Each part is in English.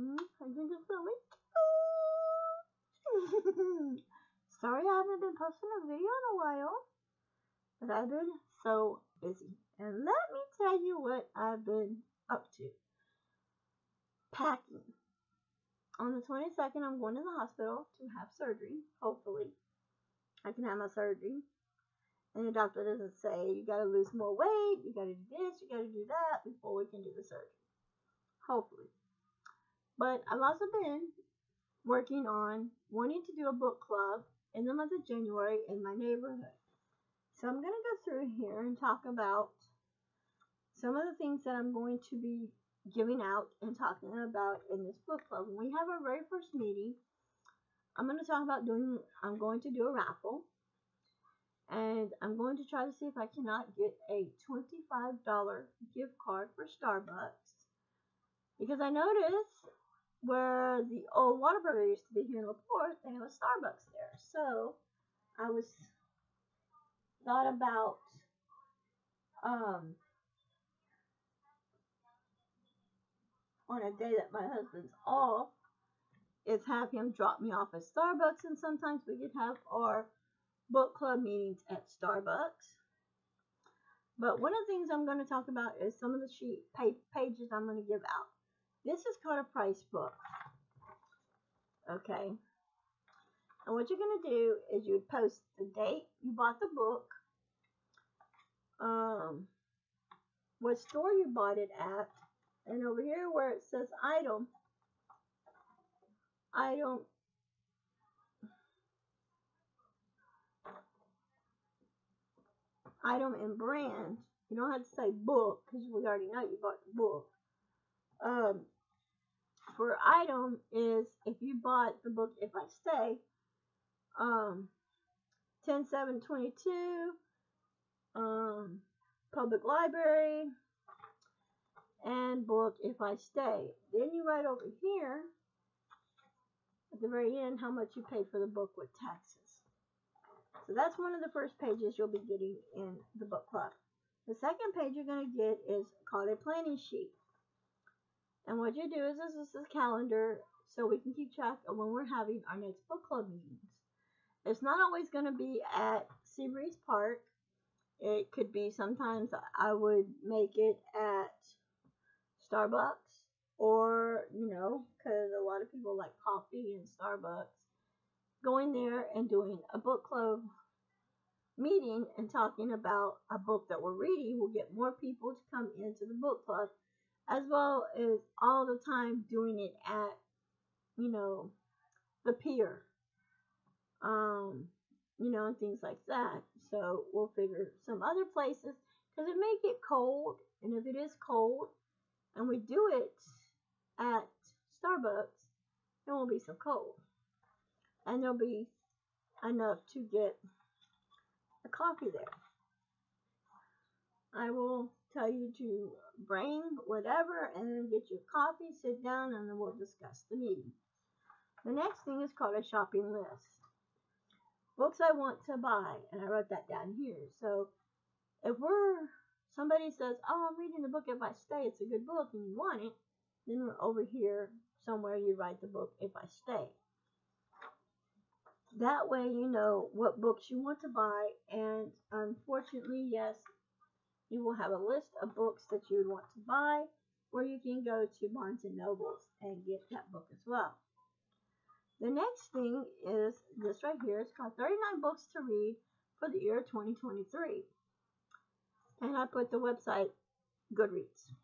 I think it's really cute. Sorry I haven't been posting a video in a while, but I've been so busy. And let me tell you what I've been up to. Packing. On the 22nd, I'm going to the hospital to have surgery, hopefully. I can have my surgery. And the doctor doesn't say, you gotta lose more weight, you gotta do this, you gotta do that before we can do the surgery. Hopefully. But I've also been working on wanting to do a book club in the month of January in my neighborhood. So I'm going to go through here and talk about some of the things that I'm going to be giving out and talking about in this book club. When we have our very first meeting, I'm going to talk about doing, I'm going to do a raffle. And I'm going to try to see if I cannot get a $25 gift card for Starbucks. Because I noticed where the old Whataburger used to be here in LaPorte, they have a Starbucks there. So I was thought about um, on a day that my husband's off is have him drop me off at Starbucks and sometimes we could have our book club meetings at Starbucks. But one of the things I'm going to talk about is some of the sheet pages I'm going to give out. This is called a price book. Okay. And what you're going to do is you would post the date you bought the book, um, what store you bought it at, and over here where it says item, item, item and brand. You don't have to say book because we already know you bought the book um, for item is if you bought the book If I Stay, um, 10722, um, Public Library, and book If I Stay. Then you write over here at the very end how much you paid for the book with taxes. So that's one of the first pages you'll be getting in the book club. The second page you're going to get is called a planning sheet. And what you do is this is a calendar so we can keep track of when we're having our next book club meetings. It's not always going to be at Seabreeze Park. It could be sometimes I would make it at Starbucks or, you know, because a lot of people like coffee and Starbucks. Going there and doing a book club meeting and talking about a book that we're reading will get more people to come into the book club as well as all the time doing it at, you know, the pier, um, you know, and things like that. So we'll figure some other places because it may get cold, and if it is cold, and we do it at Starbucks, it won't be so cold, and there'll be enough to get a coffee there. I will tell you to bring whatever and then get your coffee, sit down, and then we'll discuss the meeting. The next thing is called a shopping list. Books I want to buy, and I wrote that down here. So if we're somebody says, "Oh, I'm reading the book. If I stay, it's a good book," and you want it, then we're over here somewhere you write the book. If I stay. That way you know what books you want to buy, and unfortunately, yes, you will have a list of books that you would want to buy, or you can go to Barnes & Nobles and get that book as well. The next thing is this right here. It's called 39 Books to Read for the year 2023. And I put the website Goodreads.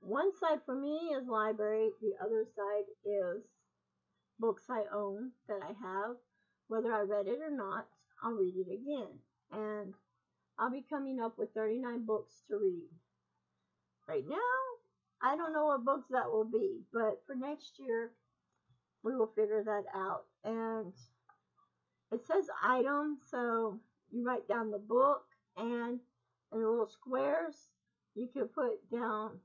One side for me is library. The other side is books I own that I have. Whether I read it or not, I'll read it again. And I'll be coming up with 39 books to read. Right now, I don't know what books that will be, but for next year, we will figure that out. And it says item, so you write down the book and in the little squares, you can put down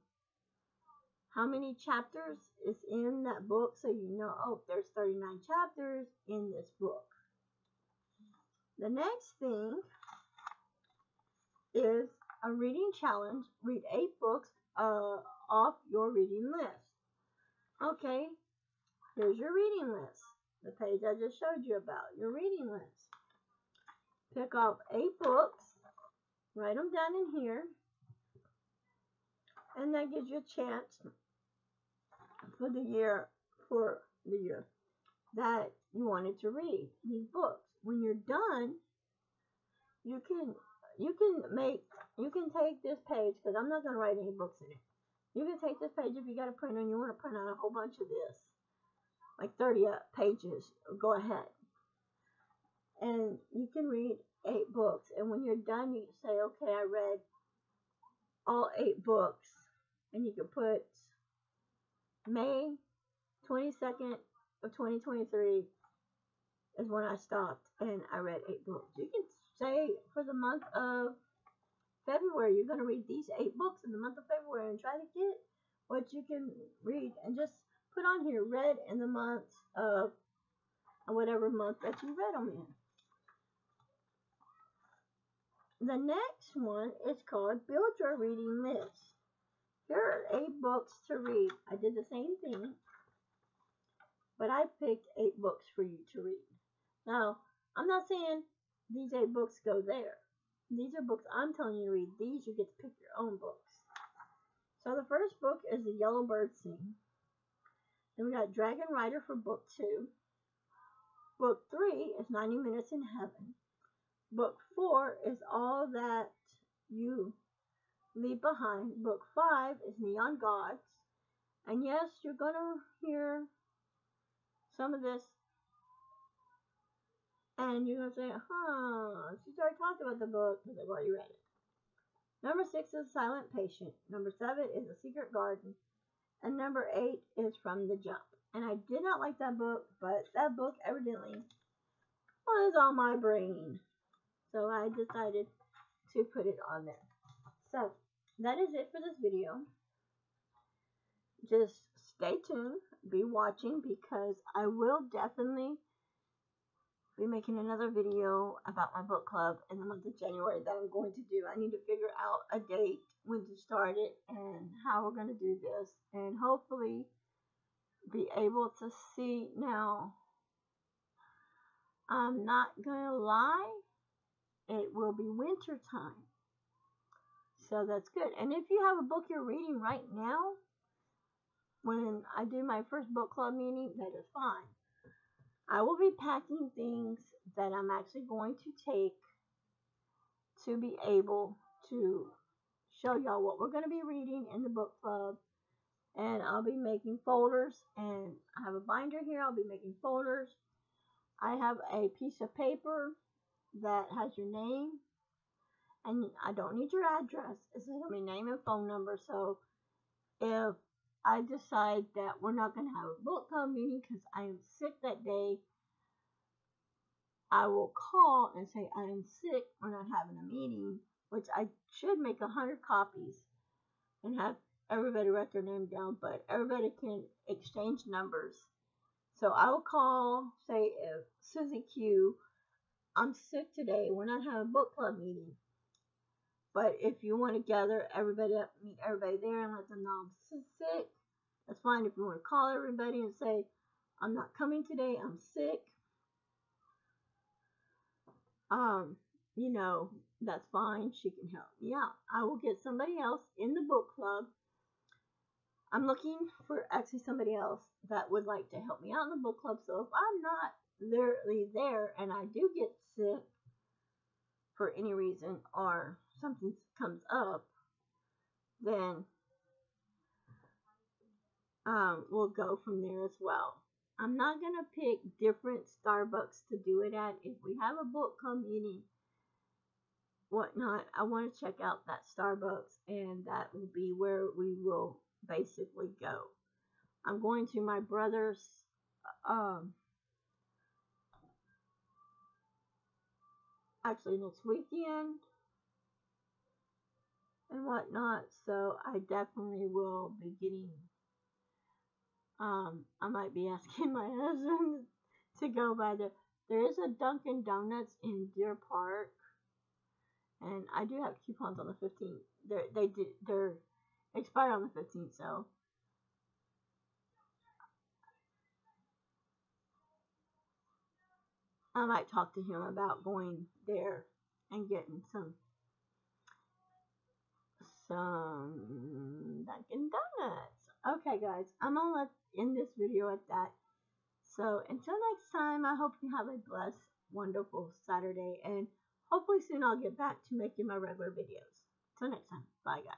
how many chapters is in that book so you know, oh, there's 39 chapters in this book. The next thing is a reading challenge. Read eight books uh, off your reading list. Okay, here's your reading list. The page I just showed you about, your reading list. Pick off eight books, write them down in here, and that gives you a chance for the year, for the year that you wanted to read these books. When you're done, you can you can make you can take this page because I'm not going to write any books in it. You can take this page if you got a printer and you want to print out a whole bunch of this, like 30 uh, pages. Go ahead, and you can read eight books. And when you're done, you say, "Okay, I read all eight books," and you can put May 22nd of 2023 is when I stopped and I read eight books. You can say for the month of February, you're going to read these eight books in the month of February and try to get what you can read and just put on here read in the month of whatever month that you read them in. The next one is called Build Your Reading List. Here are eight books to read. I did the same thing, but I picked eight books for you to read. Now, I'm not saying these eight books go there. These are books I'm telling you to read. These you get to pick your own books. So the first book is The Yellow Bird Sing. Then we got Dragon Rider for book two. Book three is 90 Minutes in Heaven. Book four is All That You Leave Behind. Book five is Neon Gods. And yes, you're going to hear some of this and you're going to say, huh, she's already talked about the book because I've already read it. Number six is Silent Patient. Number seven is The Secret Garden. And number eight is From the Jump. And I did not like that book, but that book evidently was on my brain. So I decided to put it on there. So that is it for this video. Just stay tuned, be watching because I will definitely be making another video about my book club in the month of January that I'm going to do. I need to figure out a date when to start it and how we're going to do this and hopefully be able to see now. I'm not going to lie, it will be winter time. So that's good. And if you have a book you're reading right now, when I do my first book club meeting, that is fine. I will be packing things that I'm actually going to take to be able to show y'all what we're going to be reading in the book club. And I'll be making folders and I have a binder here. I'll be making folders. I have a piece of paper that has your name and I don't need your address. It's going to be name and phone number. So if I decide that we're not going to have a book club meeting because I am sick that day, I will call and say I am sick. We're not having a meeting, which I should make a hundred copies and have everybody write their name down, but everybody can exchange numbers. So I will call, say if Susie Q, I'm sick today. We're not having a book club meeting. But if you want to gather everybody up, meet everybody there and let them know I'm sick, that's fine. If you want to call everybody and say, I'm not coming today, I'm sick, um, you know, that's fine. She can help out. I will get somebody else in the book club. I'm looking for actually somebody else that would like to help me out in the book club. So if I'm not literally there and I do get sick for any reason or something comes up, then um, we'll go from there as well. I'm not going to pick different Starbucks to do it at. If we have a book club meeting, whatnot, I want to check out that Starbucks and that will be where we will basically go. I'm going to my brother's um, actually next weekend and whatnot. So I definitely will be getting. Um, I might be asking my husband to go by there. There is a Dunkin' Donuts in Deer Park, and I do have coupons on the 15th. They're, they do, they're expired on the 15th, so. I might talk to him about going there and getting some some Dunkin' Donuts. Okay, guys, I'm gonna end this video at that. So until next time, I hope you have a blessed, wonderful Saturday, and hopefully soon I'll get back to making my regular videos. Till next time, bye guys.